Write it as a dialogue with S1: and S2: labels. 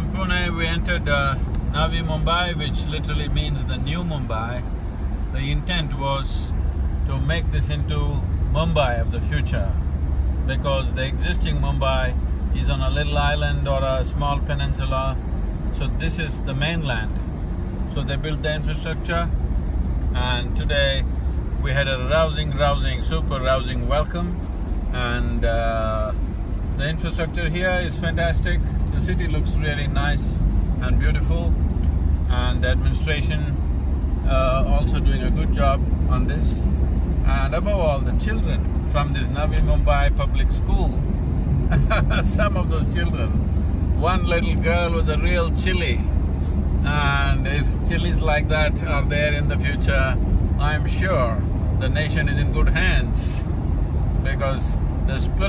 S1: from Pune, we entered uh, Navi Mumbai, which literally means the new Mumbai. The intent was to make this into Mumbai of the future because the existing Mumbai is on a little island or a small peninsula. So this is the mainland. So they built the infrastructure and today we had a rousing, rousing, super rousing welcome and uh, the infrastructure here is fantastic. The city looks really nice and beautiful and the administration uh, also doing a good job on this. And above all, the children from this Navi Mumbai public school, some of those children, one little girl was a real chili. And if chilies like that are there in the future, I'm sure the nation is in good hands because the spirit